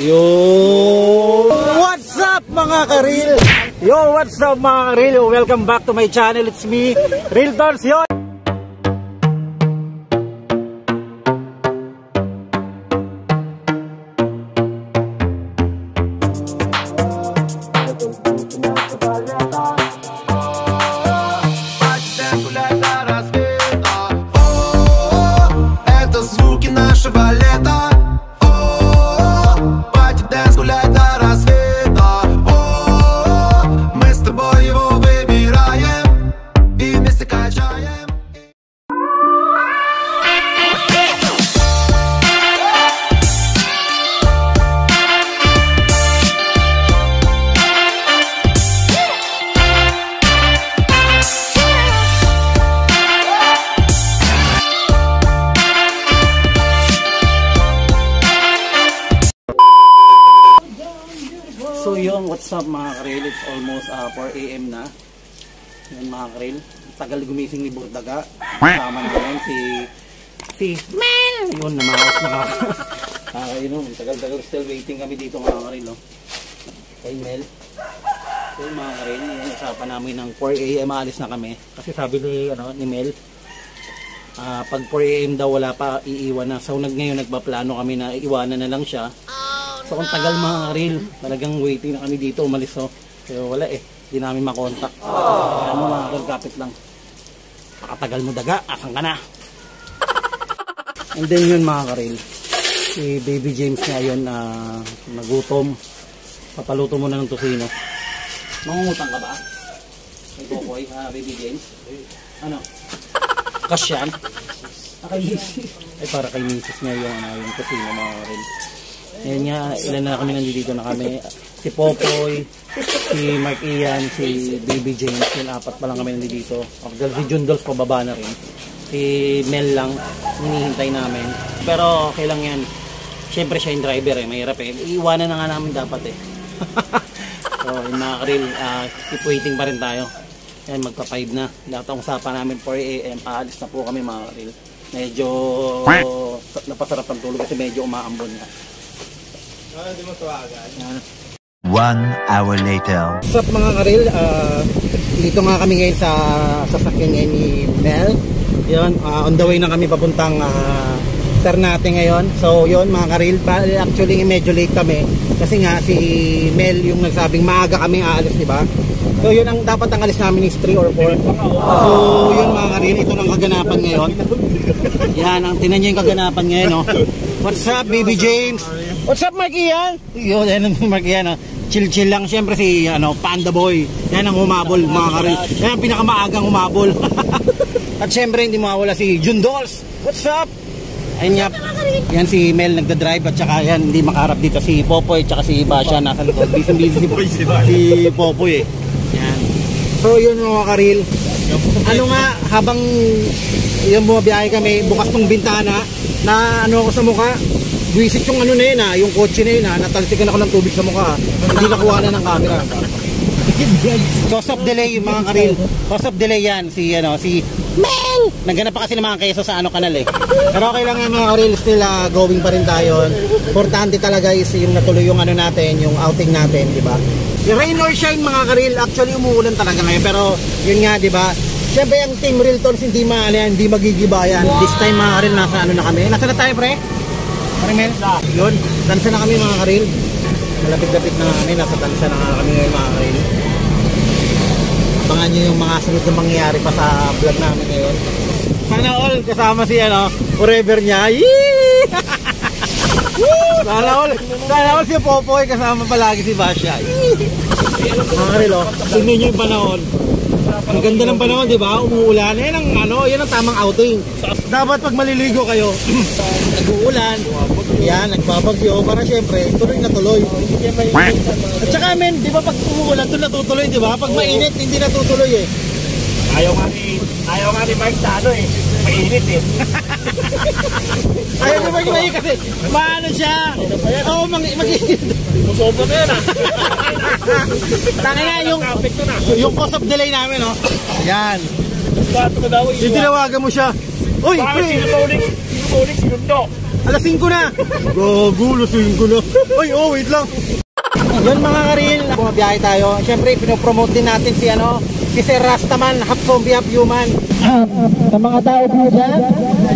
Yo! What's up mga karil? Yo, what's up mga karil? Welcome back to my channel. It's me, Real Tons. Yo! 4am na. Yan mga krill. Tagal gumising ni Burdaga. Kasama namin si... Si... Mel! Yun, na mga... Nakakainom. Ah, oh, tagal-tagal still waiting kami dito mga krill. Oh. Kay Mel. So mga krill, usapan namin ng 4am alis na kami. Kasi sabi ni, ano, ni Mel, uh, pag 4am daw wala pa, iiwan na. So nag, ngayon nagpaplano kami na iiwanan na lang siya. Oh, so ang tagal mga krill, talagang waiting na kami dito umalis. Oh. Pero wala eh hindi namin makontak. Kaya mo mga kapit lang. Pakatagal mo daga, asan ka na? And then yun mga kareel, si Baby James ngayon na nagutom. Papaluto mo na ng tosino. Mangungutang ka ba? May Popoy, ah, Baby James? Ano? Cash yan? Ay para kay Mrs. niya yung, ano, yung tosino mga kareel. Ngayon nga, ilan na kami nandito na kami. Si Popoy, si Mark Ian, si Baby James. Yung apat pa lang kami nandito. Actually, si Jun Dolph pababa na rin. Si Mel lang, hinihintay namin. Pero okay lang yan. Siyempre siya yung driver eh, mahirap eh. Iiwanan na nga namin dapat eh. so, yung mga karil, ah, keep waiting pa rin tayo. Yan, magpa 5 na. Lahat ang usapan namin 4 a.m. Aalis na po kami mga karil. Medyo napasarap ang tulog kasi medyo umaambon nga. One hour later. What's up mga karil? Ah, dito nga kami ngayon sa sasakyan ngayon ni Mel. Yun, ah, on the way na kami papuntang uh, Ternate ngayon. So yun mga karil, actually medyo late kami. Kasi nga si Mel yung nagsabing maaga kami aalis, di ba? So yun ang dapat ang alis namin is 3 or 4. So yun mga karil, ito ang kaganapan ngayon. Yan, ang tinan nyo yung kaganapan ngayon, no? What's up, baby James? What's up, Mark Ian? Yun, yan ang Mark Ian? Chill-chill lang, siyempre si ano, Panda Boy. Yan ang humabol, mga karil. Yan ang pinakamaagang humabol. At siyempre, hindi mawawala si Jun Dolls. What's up? Ayun nga, yan si Mel nagda-drive at saka yan, hindi makaharap dito si Popoy at saka si Basha nasa likod. Busy-busy si, si Popoy eh. Yan. So yun mga karil. Ano nga, habang yung bumabiyahe kami, bukas tong bintana, na ano ako sa mukha, Buisit yung ano na yun ha, yung kotse na yun ha, natalsikan ako ng tubig sa mukha ha. Hindi nakuha na ng camera. Cause of delay yung mga karil. Cause of delay yan, si ano, si Mel! Nagganap pa kasi ng mga keso sa ano kanal eh. Pero okay lang yan mga still ah, going pa rin tayo. Importante talaga is yung natuloy yung ano natin, yung outing natin, di ba? Yung rain or shine mga karil, actually umuulan talaga ngayon. Pero yun nga, di ba? Siyempre ang team Real Tons hindi maano yan, hindi magigibayan. This time mga karil, nasa ano na kami. Nasa na tayo pre? Pare Mel? Yun, tansa na kami mga karil. Malapit-lapit na kami, nasa tansa na kami ngayon mga karil. Abangan nyo yung mga sunod na mangyayari pa sa vlog namin ngayon. Sana all, kasama si ano, forever niya. Yee! Sana all, sana all si Popoy, kasama palagi si Basha. Yee! Mga karil, oh, tingnan nyo yung panahon. Ang ganda ng panahon, di ba? Umuulan. Yan ang ano, yan ang tamang outing. Dapat pag maliligo kayo, nag-uulan, yan, nagbabagyo, para syempre, tuloy na tuloy. At saka men, di ba pag umuulan, doon natutuloy, di ba? Pag mainit, hindi natutuloy eh. Ayaw nga ni, ayaw nga ni Mike sa ano eh. Mainit eh. Ayaw yung mainit kasi, maano siya? Oo, mag mag-init. Musobo na yan ah. Tangin na, yung, yung cause of delay namin, oh. Yan. Bato ko daw Yung tinawagan mo siya. Uy, pre! sino pa uling, sino pa uling sinundo? Alas 5 na! Gago, alas 5 na. Ay, oh, wait lang. Yun mga karil, bumabiyahe tayo. Siyempre, pinopromote din natin si ano, si Sir Rastaman, half zombie, half human. sa mga tao po dyan,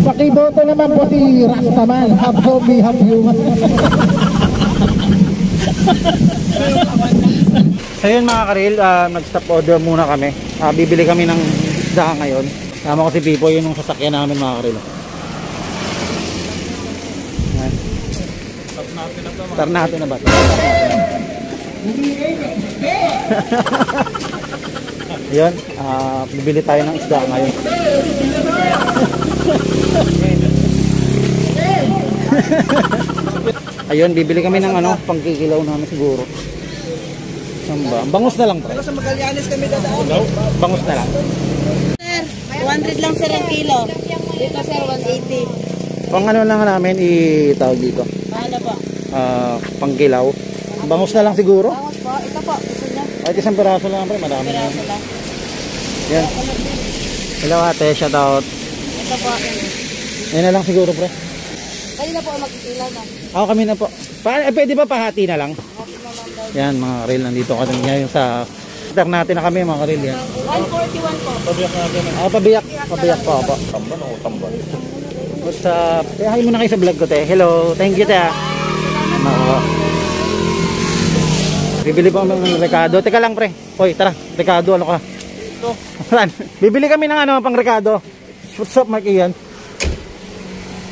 pakiboto naman po si Rastaman, half zombie, half human. so yun mga karil, ah, nag-stop order muna kami. Ah, bibili kami ng isda ngayon. Tama ko si Pipo, yun yung sasakyan namin mga karil. Yan. Start natin na ba? Ayun, ah, bibili tayo ng isda ngayon. Ayun, bibili kami ng ano, pangkikilaw namin siguro. Saan ba? Bangus na lang, pre. Sa Magallanes kami dadaan. Bangus na lang. Sir, 200 lang sir ang kilo. Dito sir, 180. Pang ano lang namin itawag dito. Paano po? Ah, pangkilaw. Bangus na lang siguro. Bangus po. Ito po. Gusto niya? Ay, isang piraso lang, pre. Madami na. Piraso lang. Yan. Hello ate, shout out. Ito po. Yan na lang siguro, pre. Kayo na po ang magkikilaw na. Ako kami na po. Pa eh, pwede ba pahati na lang? Yan, mga karil, nandito kami ngayon sa Start natin na kami mga karil yan. 141 po. Ako pabiyak, pabiyak po ako. Tamban o tamban? What's up? Eh, hi muna kayo sa vlog ko, te. Hello, thank you, te. ah. Oo. Bibili pa ng rekado. Teka lang, pre. Hoy, tara. Rekado, ano ka? Ito. Bibili kami ng ano, pang rekado. What's up, Mark Ian?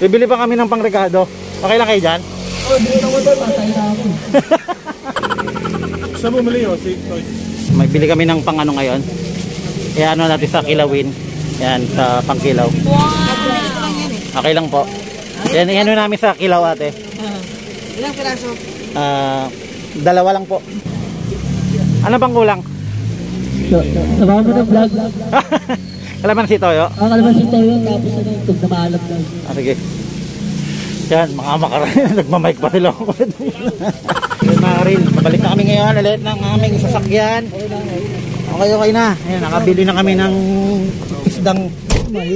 Bibili pa kami ng pang rekado. Okay lang kayo dyan? Saan bumili yun? Si Toy. May bili kami ng pang ano ngayon. Kaya ano natin sa kilawin. Yan, sa pang kilaw. Okay lang po. Yan, yan ano namin sa kilaw ate. Ilang piraso? Ah, dalawa lang po. Ano bang kulang? Sama mo ng vlog. Kalaman si Toyo? Ang kalaman si Toyo, tapos ano, tug na maalam lang. Ah, sige. Yan, mga makaroon. Nagmamic pa sila. Yun mga reel. Pabalik na kami ngayon. Ulit ng aming sasakyan. Okay, okay na. Ayan, nakabili na kami ng isdang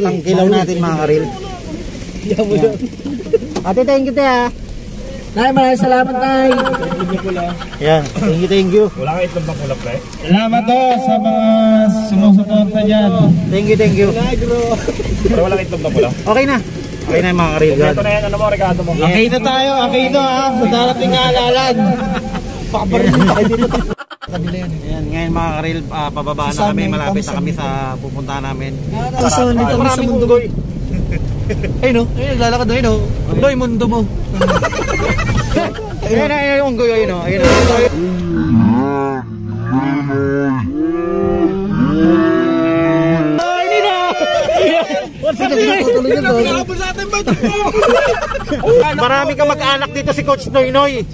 pangkilaw natin mga. Yan. Ate, thank you, te ah. Nay, maraming salamat, Nay. Yan, thank you, thank you. Wala ka itlog bang kulap, pre? Salamat to sa mga sumusuporta dyan. Thank you, thank you. Pero wala ka itlog bang kulap? Okay na. Okay na yung mga karil. Ito na yan, ano mo, regado mo? Okay na tayo, okay na ha. Sa darating na alalan. Pakabarin tayo dito. Ayan, ngayon mga karil, ah, pababa na kami, malapit na kami sa pupuntahan namin. Kaso nito kami sa mundo. Ay no, ay naglalakad na yun oh. Doy, mundo mo. Ayun na, ayun yung unggoy, ayun o. Ayun o. Ay, hindi na! What's up, Marami ka mag-anak dito si Coach Noy Noy.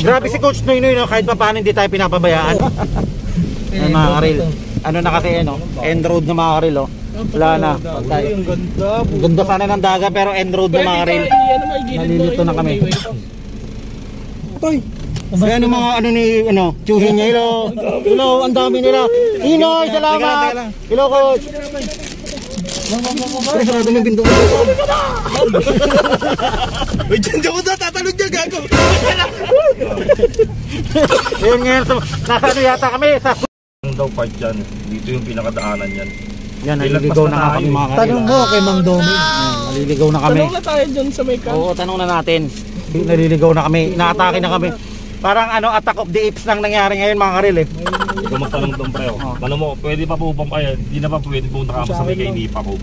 Grabe si Coach Noy Noy, no? kahit pa paano hindi tayo pinapabayaan. Ay, mga karil. Ano na kasi, ano, end road na mga karil, oh. Wala na. Patay. Ang ganda. Ang Ganda sana ng daga pero end road na mga karil. Nalilito na kami. Kaya ano mga ano ni ano, tsuhin niya. Hello. Hello, ang dami nila. Inoy, salamat. Hello, coach. Pre, sarado mo yung pinto ko. Uy, dyan dyan ko na, tatalog dyan, gago. Ayun ngayon, so, nasa ano yata kami sa Ang daw part dyan, dito yung pinakadaanan yan. Yan, naliligaw na nga kami mga karil. Tanong mo kay Mang Domi. Ayan, Naliligaw na kami. na tayo dyan sa may Oo, tanong na natin. Naliligaw na kami. Inaatake na kami. Parang ano, attack of the apes nang nangyari ngayon mga karil eh. Ikaw magtanong doon, pre. oh. Ano mo, pwede pa po bang kaya? Hindi na pa pwede punta ka sa may kay Nipa po.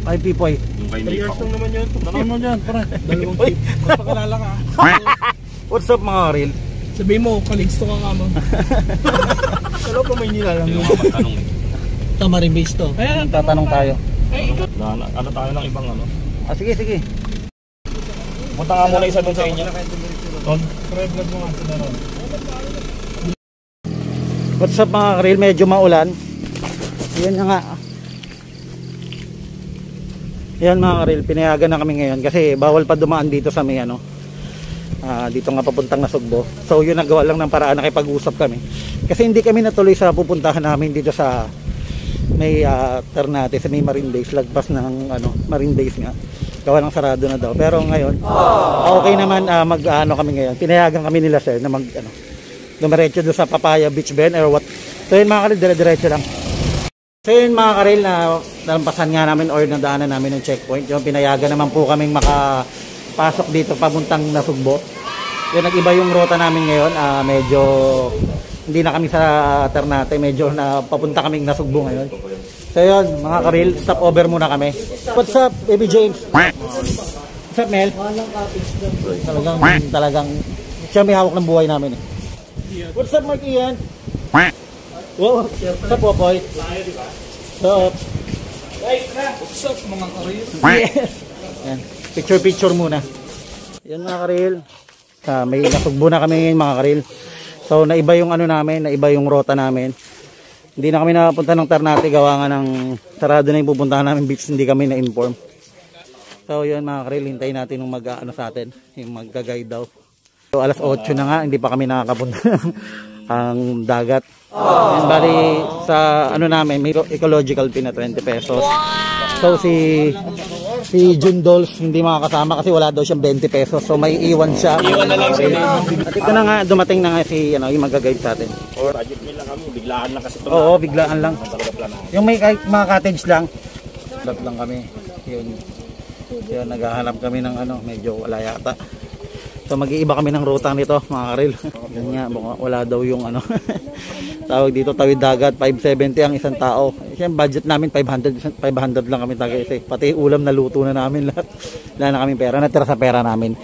Ay, pipoy. Yung kay Nipa ko. naman yun. Tanong mo dyan, pare. Dalawang tip. Magpakalala ka. What's up mga karil? Sabihin mo, kaligsto ka nga mo. Ano pa may nilalang Yung mga magtanong eh. Tamarin base to. Ayan, Tatanong tayo. Na, ano tayo ng ibang ano? Ah, sige, sige. Punta nga muna isa doon sa inyo. Ton? What's up mga karil? Medyo maulan. Yan na nga. Yan mga karil, pinayagan na kami ngayon kasi bawal pa dumaan dito sa may ano. Ah, dito nga papuntang Nasugbo. So yun nagawa lang ng paraan nakipag-usap kami. Kasi hindi kami natuloy sa pupuntahan namin dito sa may uh, Ternate, sa may Marine Base, lagpas ng ano, Marine Base nga. Gawa ng sarado na daw. Pero ngayon, okay naman ah, mag ano kami ngayon. Pinayagan kami nila sir na mag ano, dumiretso doon sa Papaya Beach Ben or what. So yun mga karil, dire-diretso lang. So yun mga karil na nalampasan nga namin or nadaanan namin ng checkpoint. Yung pinayagan naman po kaming makapasok dito papuntang Nasugbo. Yun nag-iba yung ruta namin ngayon. Ah, medyo hindi na kami sa Ternate, medyo na papunta kaming Nasugbo ngayon. So yun, mga karil, stop over muna kami. What's up, baby James? What's up, Mel? Talagang, talagang, siya may hawak ng buhay namin eh. What's up, Mark Ian? Wow, what's up, Popoy? What's up? What's up mga karil? Yes. Yan. Picture picture muna. Yan mga karil. Ah, may nasugbo na kami ngayon mga karil. So naiba yung ano namin, naiba yung rota namin. Hindi na kami nakapunta ng Ternate gawa nga ng sarado na yung pupuntahan namin beach, hindi kami na-inform. So yun mga karil, hintayin natin yung mag ano sa atin, yung magga-guide daw. So alas 8 na nga, hindi pa kami nakakapunta ang dagat. And bali sa ano namin, may ecological fee na 20 pesos. So si si June Dolls hindi makakasama kasi wala daw siyang 20 pesos. So may iwan siya. Iwan na lang siya. At ito na nga, dumating na nga si ano, yung mag-guide sa atin. Or budget lang kami, biglaan lang kasi ito. Oo, biglaan lang. Yung may kahit mga cottage lang. Dot lang kami. Yun. Yun, naghahanap kami ng ano, medyo wala yata. So mag-iiba kami ng ruta nito, mga karil. Yun nga, wala daw yung ano. Tawag dito, tawid dagat, 570 ang isang tao. Siyempre, budget namin 500, 500 lang kami tagay. Eh. Pati ulam na luto na namin lahat. Wala na kami pera, natira sa pera namin.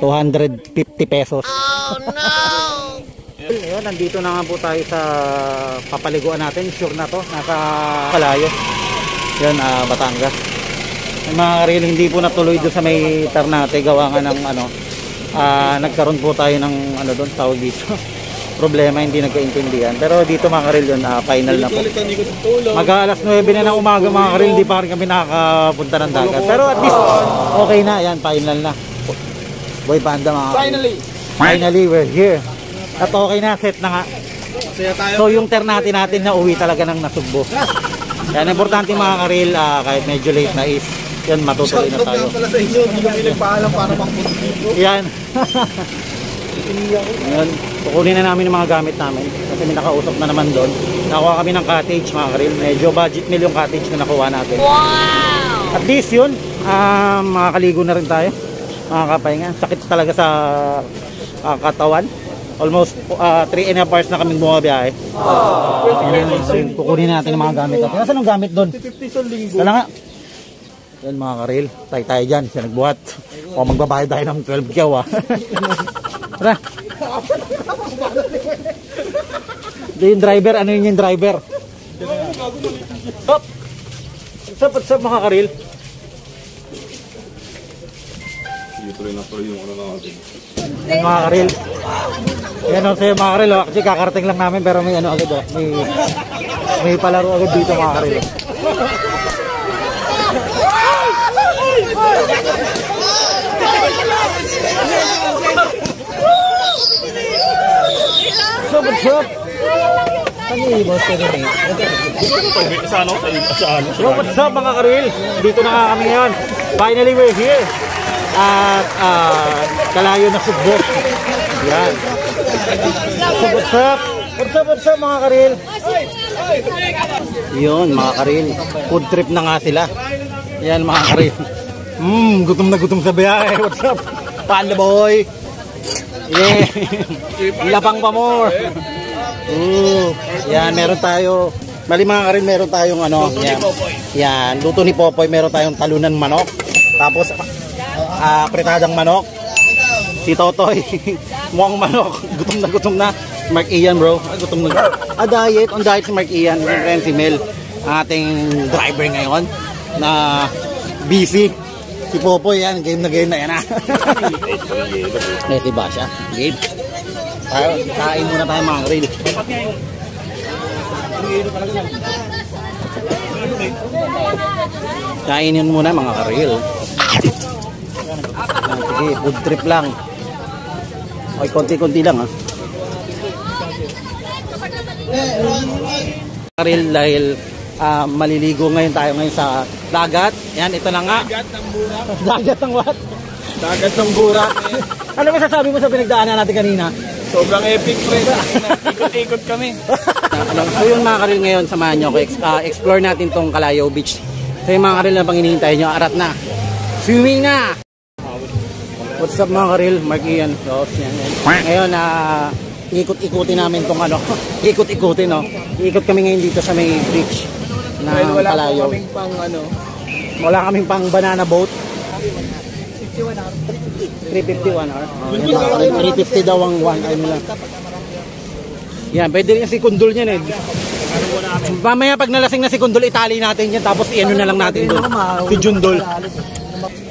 250 pesos. Oh no! Ngayon, nandito na nga po tayo sa papaliguan natin. Sure na to, nasa Kalayo. Yan, ah, Batangas. Yung mga karil, hindi po natuloy doon sa may Ternate. Gawa nga ng ano, ah, nagkaroon po tayo ng ano doon, tawag dito. Problema, hindi nagkaintindihan. Pero dito mga karil yun, ah, final na po. Mag alas 9 na ng umaga mga karil, di pa rin kami nakakapunta ng dagat. Pero at least, okay na, yan, final na. Boy Panda mga. Finally. Finally, we're here. At okay na, set na nga. So yung ternate natin na uwi talaga ng nasugbo. Yan, importante mga karil, ah, kahit medyo late na is, yan, matutuloy na Shoutout tayo. nga pala sa inyo. Hindi kami nagpaalam para dito. Yan. Yan. Kukunin na namin yung mga gamit namin. Kasi may nakausap na naman doon. Nakuha kami ng cottage mga karil. Medyo budget meal yung cottage na nakuha natin. Wow! At least yun, ah, makakaligo na rin tayo. Makakapahinga. Sakit talaga sa ah, katawan. Almost 3 and a half hours na kaming bumabiyahe. Yan, kukunin natin yung mga gamit natin. Nasaan yung gamit doon? 50 sa linggo. Wala nga. Yan mga karil. Tay tayo dyan. Siya nagbuhat. O magbabayad tayo ng 12 kyaw ah. Tara. Ito yung driver. Ano yun yung driver? Up, what's up mga karil? Tuloy na tuloy yung ano natin. Yan mga karil. Yan ang sa'yo mga karil. oh. Actually kakarating lang namin pero may ano agad oh. May, may palaro agad dito mga karil. Oh. What's up, what's up? Saan yung ibos ko din eh? Sa ano? Sa, ano? So what's up mga karil? Dito na nga kami ngayon. Finally we're here. At ah, kalayo na Sugbo. Yan. So what's up? What's up, what's up mga karil? Yun mga karil. Food trip na nga sila. Yan mga karil. Mmm, gutom na gutom sa biyahe. What's up? Panda boy. Yeah. Lapang pa more. Ooh. Yan, meron tayo. Mali mga karin, meron tayong ano. Yan. Yan, luto ni Popoy. Meron tayong talunan manok. Tapos, ah, pritadang manok. Si Totoy. Mukhang manok. Gutom na gutom na. Mark Ian bro. Ah, gutom na. Ah, diet. On diet si Mark Ian. Siyempre si Mel. Ating driver ngayon. Na busy. Si Popoy yan. Game na game na yan ah. Eh, si Basha. Game. Tayo, kain muna tayo mga grill. Kainin muna mga karil. Sige, food trip lang. Okay, konti-konti lang ha. Karil dahil ah, maliligo ngayon tayo ngayon sa dagat. Yan, ito na nga. Dagat ng burak. Dagat ng what? Dagat ng burak. Ano masasabi mo sa pinagdaanan natin kanina? Sobrang epic, pre. Ikot-ikot kami. Ano, so yun mga karil ngayon, samahan nyo ako. Ex- ah, explore natin tong Kalayaw Beach. So yung mga karil na pang hinihintay nyo, arat na. Swimming na! What's up mga karil? Mark Ian. So, yan, yan. Ngayon, na ikot-ikutin namin tong ano. ikot-ikutin, no? Ikot kami ngayon dito sa may beach na Dahil wala po Kalayaw. kaming pang ano. Wala kaming pang banana boat. 351 hour. Oh, yan mga karil. 350 daw ang one hour nila. Yan, pwede rin si Kundol niyan eh. Mamaya pag nalasing na si Kundol, itali natin yan. Tapos iano na lang natin doon. Si Jundol.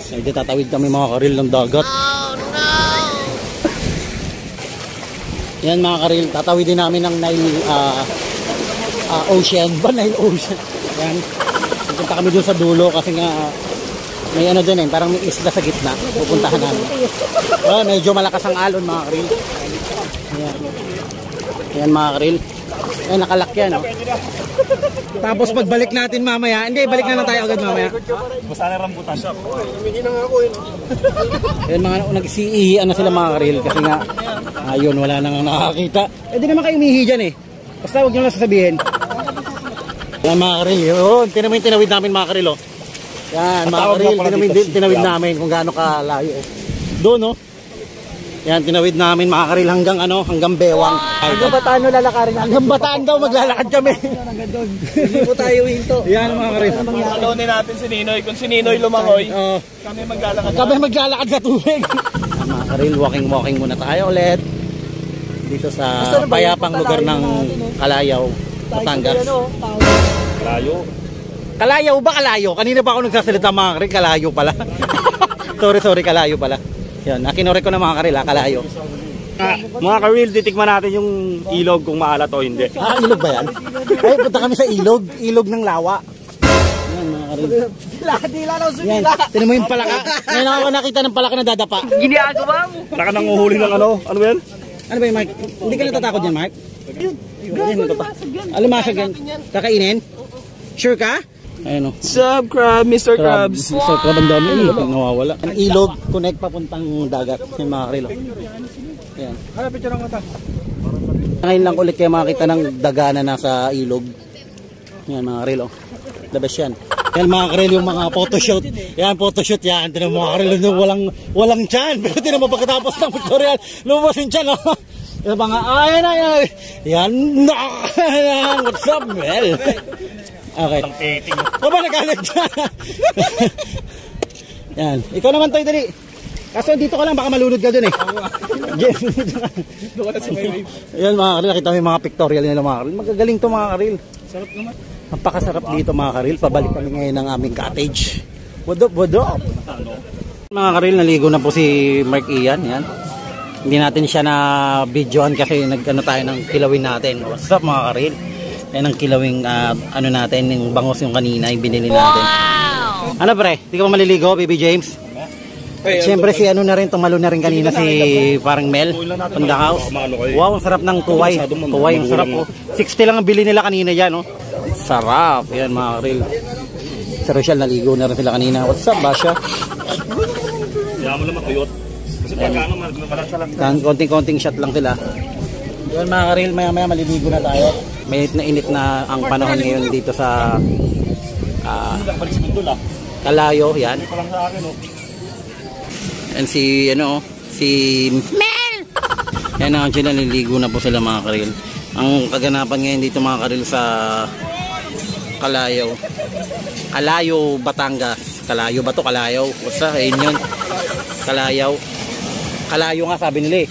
Ay, di tatawid kami mga karil ng dagat. Oh, no! Yan mga karil, tatawidin namin ng Nile ah, ah, Ocean. Ba Nile Ocean? Yan. Pupunta kami doon sa dulo kasi nga may ano din eh, parang may isla sa gitna. Pupuntahan namin. Oh, medyo malakas ang alon mga karil. Yan. Yan mga karil. Yan, nakalak yan. Oh. Tapos pagbalik natin mamaya, hindi, balik na lang tayo agad mamaya. Basta na rambutan. Humingi na nga ako yun. Yan mga nagsiihian na sila mga karil kasi nga ayun wala nang nakakita. Eh di naman kayo umihi dyan eh. Basta huwag nyo lang sasabihin. Yan mga karil, yun. Tinawid, tinawid namin mga karil oh. Yan mga karil, tinawid, dito, tinawid namin kung gaano kalayo. Oh. Doon oh. Yan, tinawid namin mga karil hanggang ano, hanggang Bewang. Hanggang Bataan no lalakarin namin. Hanggang Bataan daw maglalakad kami. Hindi po tayo hinto. Yan mga karil. Alonin natin si Ninoy. Kung si Ninoy lumangoy, Oh. kami maglalakad. Kami maglalakad sa tubig. mga karil, walking-walking muna tayo ulit. Dito sa payapang lugar ng Kalayaw, Batangas. Layo. Kalayaw ba Kalayo? Kanina pa ako nagsasalita mga karil, Kalayo pala. sorry, sorry, Kalayo pala. Yan, nakinore ko na mga karil, ha, Kalayo. Ah, mga ka-real, titikman natin yung ilog kung maalat o hindi. Ah, ilog ba yan? Ay, punta kami sa ilog, ilog ng lawa. Yan mga karil. Dila daw Yan, tinan mo yung palaka. Ngayon ako nakita ng palaka na dadapa. Wala ka nang uhuli ng ano? Ano ba yan? Ano ba yun, Mark? Hindi ka natatakot yan, Mark? Yun, natata- Alumasag yan. Kakainin? Sure ka? Ayun o. Sub crab, Mr. Krabs. Sa crab ang dami eh. Nawawala. Ang ilog, connect papuntang dagat. Yung mga karilo. Yan. Ano, picture ang mata. Ngayon lang ulit kayo makakita ng daga na nasa ilog. Yan mga karilo. The best yan. Yan mga karilo yung mga photoshoot. Yan photoshoot yan. Tinan mo mga karilo na walang, walang tiyan. Pero tinan mo pagkatapos ng pictorial, lumabas yung tiyan. Oh. Yung mga, ayan na yan. Yan. Yan. What's up, Mel? Okay. Ang titing. Ano ba nagalit ka? Yan. Ikaw naman, Toy, dali. Kaso dito ka lang, baka malunod ka dun eh. Na Yan mga karil, nakita mo yung mga pictorial nila mga karil. Magagaling to mga karil. Sarap naman. Napakasarap dito mga karil. Pabalik kami ngayon ng aming cottage. What up, what up? Mga karil, naligo na po si Mark Ian. Yan. Hindi natin siya na videoan kasi nagano tayo ng kilawin natin. What's up mga karil? Yan ang kilawing ah, ano natin, yung bangos yung kanina, yung binili natin. Ano pre? Di ka ba maliligo, Baby James? Siyempre si ano na rin, tumalo na rin kanina si parang Mel, Pandakaw. Wow, ang sarap ng tuway. Tuway, ang sarap oh. 60 lang ang bili nila kanina yan, oh. Sarap. Yan mga karil. Sa Rochelle, naligo na rin sila kanina. What's up, Basha? Kaya mo naman tuyot. Kasi pagka ano, malat lang. Kan konting-konting shot lang sila. Yun mga karil, maya maya maliligo na tayo. Mainit na init na ang panahon ngayon dito sa ah, lang. Kalayo, yan. Ito lang sa akin, oh. And si, ano, si Mel! Yan ang sila, nililigo na po sila mga karil. Ang kaganapan ngayon dito mga karil sa Kalayaw. Kalayo, Batangas. Kalayo ba to? Kalayaw. Basta, ayun yun. Kalayaw. Kalayo nga sabi nila eh.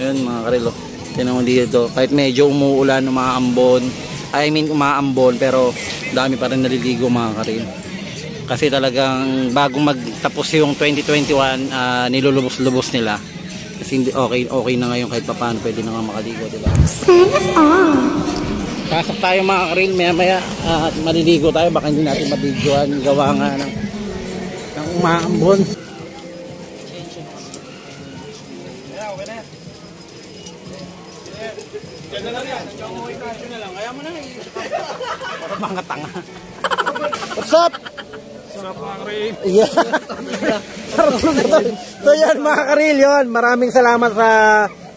Ayun mga karil. Oh. Tinan mo dito. Kahit medyo umuulan, umaambon. I mean, umaambon. Pero dami pa rin naliligo mga karil. Kasi talagang bagong magtapos yung 2021, ah, nilulubos-lubos nila. Kasi hindi, okay, okay na ngayon kahit papaano pwede na nga makaligo, di ba? Pasok tayo mga karin, maya maya at maliligo tayo, baka hindi natin mabidyoan, gawa nga ng, ng umaambon. Mga tanga. What's up? Yeah. so yan mga karil yun. Maraming salamat sa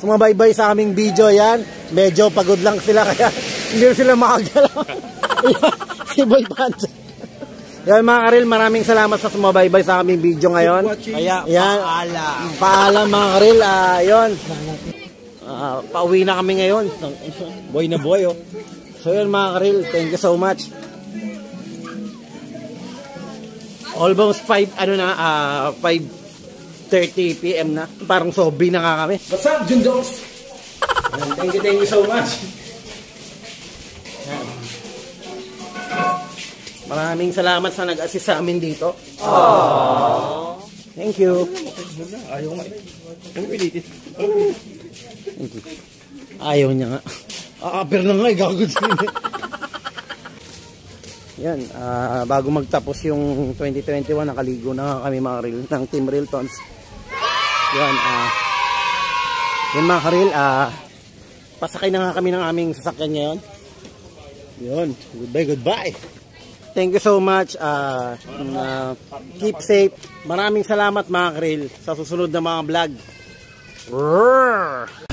sumabaybay sa aming video yan. Medyo pagod lang sila kaya hindi sila makagalaw. si Boy Panda. Yan mga karil, maraming salamat sa sumabaybay sa aming video ngayon. Kaya, Yan. Paalam. Paalam mga karil. Ah, yun. Ah, pauwi na kami ngayon. boy na boy, oh. So yun mga karil, thank you so much. Almost 5, ano na, ah 5.30 p.m. na. Parang sobi na nga kami. What's up, Jundos? Yan, Thank you, thank you so much. Maraming salamat sa nag-assist sa amin dito. Thank you. Ayaw nga eh. Pilitin. Thank you. Ayaw niya nga. Pero na nga, eh, gagod. Yan, ah, bago magtapos yung 2021, nakaligo na kami mga reel ng Team Real Tons. Yan, ah, yan mga kareel, ah, pasakay na nga kami ng aming sasakyan ngayon. Yun, goodbye, goodbye. Thank you so much. ah, ah, keep safe. Maraming salamat mga kareel sa susunod na mga vlog. Roar!